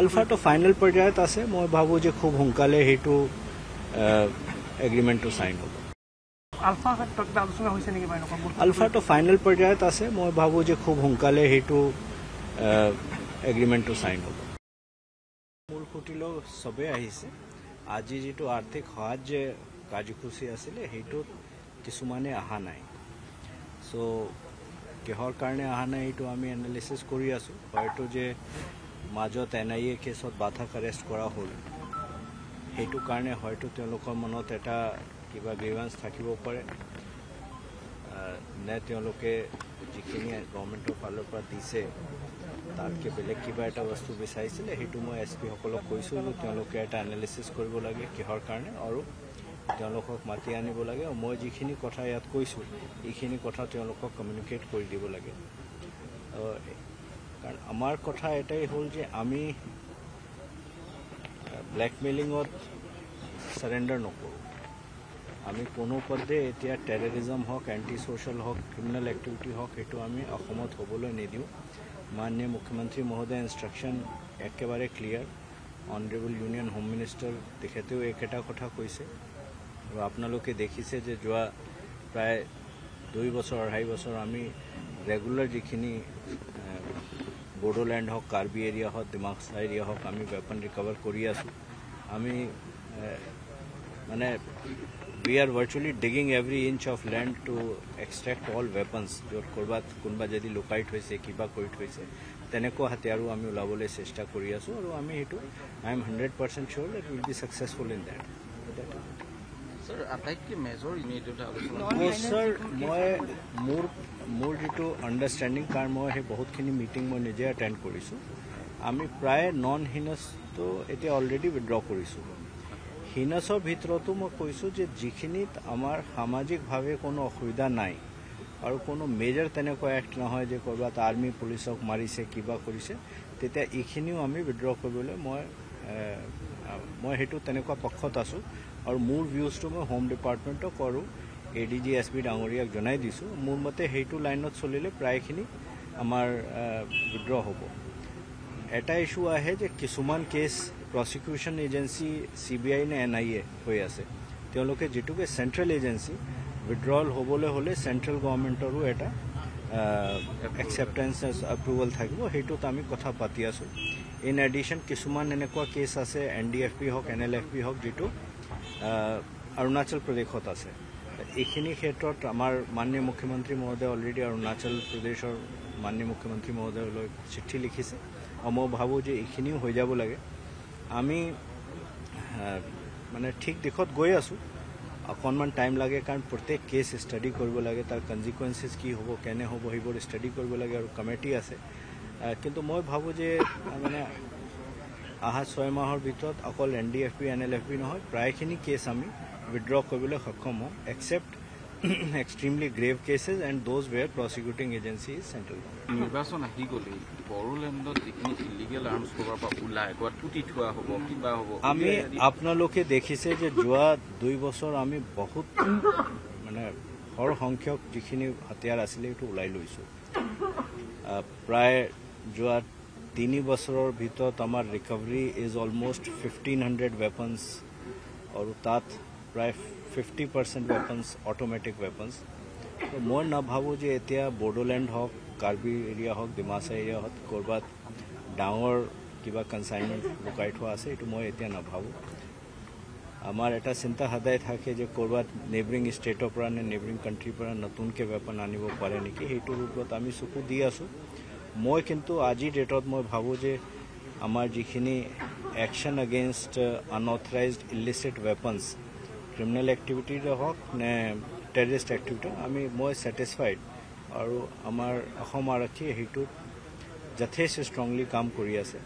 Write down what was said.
আলফাটো final পৰ্যায়ত আছে। মই ভাবোঁ যে খুব সোনকালে সেইটো এগ্ৰিমেণ্টটো চাইন হ'ব? আলফাটো ফাইনেল পৰ্যায়ত আছে। মই ভাবোঁ যে খুব সোনকালে সেইটো এগ্ৰিমেণ্টটো চাইন হ'ব। মূল সুঁতিলৈ চবেই আহিছে। আজি যিটো আৰ্থিক সাহায্য কাৰ্যসূচী আছিলে সেইটোত কিছুমানে অহা নাই। চ' কিহৰ কাৰণে অহা নাই সেইটো আমি এনালিচিছ কৰি আছোঁ। হয়তো যে মাজত এন আই এ কেছত বাধাক এৰেষ্ট কৰা হ'ল। সেইটো কাৰণে হয়তো তেওঁলোকৰ মনত এটা কিবা গ্ৰিভান্স থাকিব পাৰে। নে তেওঁলোকে যিখিনি গভৰ্ণমেণ্টৰ ফালৰ পৰা দিছে তাতকৈ বেলেগ কিবা এটা বস্তু বিচাৰিছিলে সেইটো মই এছ পিসকলক কৈছোঁ যে তেওঁলোকে এটা এনালিচিছ কৰিব লাগে কিহৰ কাৰণে আৰু তেওঁলোকক মাতি আনিব লাগে মই যিখিনি কথা ইয়াত কৈছোঁ এইখিনি কথা তেওঁলোকক কমিউনিকেট কৰি দিব লাগে। কাৰণ আমাৰ কথা এটাই হ'ল যে আমি ব্লেকমেইলিঙত চাৰেণ্ডাৰ নকৰোঁ। আমি কোনো পদে এতিয়া টেৰৰিজম হওক এণ্টি ছ'চিয়েল হওক ক্ৰিমিনেল এক্টিভিটি হওক সেইটো আমি অসমত হ'বলৈ নিদিওঁ। মাননীয় মুখ্যমন্ত্ৰী মহোদয় ইনষ্ট্ৰাকশ্যন একেবাৰে clear honourable union home minister তেখেতেও একেটা কথা কৈছে। আৰু আপোনালোকে দেখিছে যে যোৱা প্ৰায় দুই বছৰ আঢ়াই বছৰ আমি ৰেগুলাৰ যিখিনি বড়োলেণ্ড হওক কাৰ্বি এৰিয়া হওক ডিমাচা এৰিয়া হওক আমি ৱেপন ৰিকভাৰ কৰি আছোঁ। আমি মানে we are virtually digging every inch of land to extract all weapons য'ত ক'ৰবাত কোনোবা যদি লুকাই থৈছে কিবা কৰি থৈছে তেনেকুৱা হাতিয়াৰো আমি ওলাবলৈ চেষ্টা কৰি আছোঁ আৰু আমি সেইটো I am hundred percent sure that will be successful in that আটাইতকৈ মেজৰ ছাৰ মই মোৰ মোৰ যিটো আণ্ডাৰষ্টেণ্ডিং কাৰণ মই সেই বহুতখিনি মিটিং মই নিজে এটেণ্ড কৰিছোঁ আমি প্ৰায় নন হিনাছটো এতিয়া অলৰেডি উইড্ৰ কৰিছোঁ হিনাছৰ ভিতৰতো মই কৈছোঁ যে যিখিনিত আমাৰ সামাজিকভাৱে কোনো অসুবিধা নাই আৰু কোনো মেজৰ তেনেকুৱা এক্ট নহয় যে ক'ৰবাত আৰ্মি পুলিচক মাৰিছে কিবা কৰিছে তেতিয়া এইখিনিও আমি উইড্ৰ কৰিবলৈ মই মই সেইটো তেনেকুৱা পক্ষত আছোঁ আৰু মোৰ ভিউজটো মই হোম ডিপাৰ্টমেণ্টক আৰু A D G S P ডাঙৰীয়াক জনাই দিছোঁ। মোৰ মতে সেইটো লাইনত চলিলে প্ৰায়খিনি আমাৰ উইড্ৰ হ'ব। এটা ইছ্যু আহে যে কিছুমান case prosecution agency C B I নে এন আই এ হৈ আছে। তেওঁলোকে যিটোকে চেণ্ট্ৰেল এজেঞ্চি উইড্ৰল হ'বলৈ হ'লে চেণ্ট্ৰেল গভৰ্ণমেণ্টৰো এটা একচেপ্টেঞ্চ এপ্ৰুভেল থাকিব। সেইটোত আমি কথা পাতি আছোঁ। ইন এডিশ্যন কিছুমান এনেকুৱা কেছ আছে এন ডি এফ পি হওক এন এল এফ পি হওক যিটো অৰুণাচল প্ৰদেশত আছে। এইখিনি ক্ষেত্ৰত আমাৰ মাননীয় মুখ্যমন্ত্ৰী মহোদয় অলৰেডি অৰুণাচল প্ৰদেশৰ মাননীয় মুখ্যমন্ত্ৰী মহোদয়লৈ চিঠি লিখিছে। আৰু মই ভাবোঁ যে এইখিনিও হৈ যাব লাগে। আমি মানে ঠিক দিশত গৈ আছোঁ। অকণমান টাইম লাগে কাৰণ প্ৰত্যেক কেছ ষ্টাডি কৰিব লাগে তাৰ কনজিকুৱেঞ্চেছ কি হ'ব কেনে হ'ব সেইবোৰ ষ্টাডি কৰিব লাগে আৰু কমিটি আছে। কিন্তু মই ভাবোঁ যে মানে অহা ছয় মাহৰ ভিতৰত অকল N D F P N L F P নহয় প্ৰায়খিনি কেছ আমি উইড্ৰ কৰিবলৈ সক্ষম হ'ম except extremely grave cases and those where prosecuting agency is central নিৰ্বাচন আহি গ'লেই বড়োলেণ্ডত যিখিনি ইলিগেল আৰ্মছ ক'ৰবাৰ পৰা ওলাই ক'ৰবাত পুতি থোৱা হ'ব কিবা হ'ব আমি আপোনালোকে দেখিছে যে যোৱা দুই বছৰ আমি বহুত মানে সৰ সংখ্যক যিখিনি হাতিয়াৰ আছিলে সেইটো ওলাই লৈছোঁ। প্ৰায় যোৱা তিনি বছৰৰ ভিতৰত আমাৰ recovery is almost fifteen hundred weapons আৰু তাত প্ৰায় fifty percent weapons automatic weapons মই নাভাবোঁ যে এতিয়া বড়োলেণ্ড হওক কাৰ্বি এৰিয়া হওক ডিমাচা এৰিয়া হওক ক'ৰবাত ডাঙৰ কিবা কনচাইনমেণ্ট লুকাই থোৱা আছে এইটো মই এতিয়া নাভাবোঁ আমাৰ এটা চিন্তা সদায় থাকে যে ক'ৰবাত নেইবাৰিং ষ্টেটৰ পৰা নে নেইবাৰিং কাণ্ট্ৰিৰ পৰা নতুনকৈ ৱেপন আনিব পাৰে নেকি সেইটোৰ ওপৰত আমি চকু দি আছোঁ মই কিন্তু আজিৰ ডেটত মই ভাবোঁ যে আমাৰ যিখিনি action against unauthorised illicit weapons criminal এক্টিভিটিৰে হওক নে টেৰৰিষ্ট এক্টিভিটি আমি মই ছেটিছফাইড আৰু আমাৰ অসম আৰক্ষীয়ে সেইটোত যথেষ্ট ষ্ট্ৰংলি কাম কৰি আছে।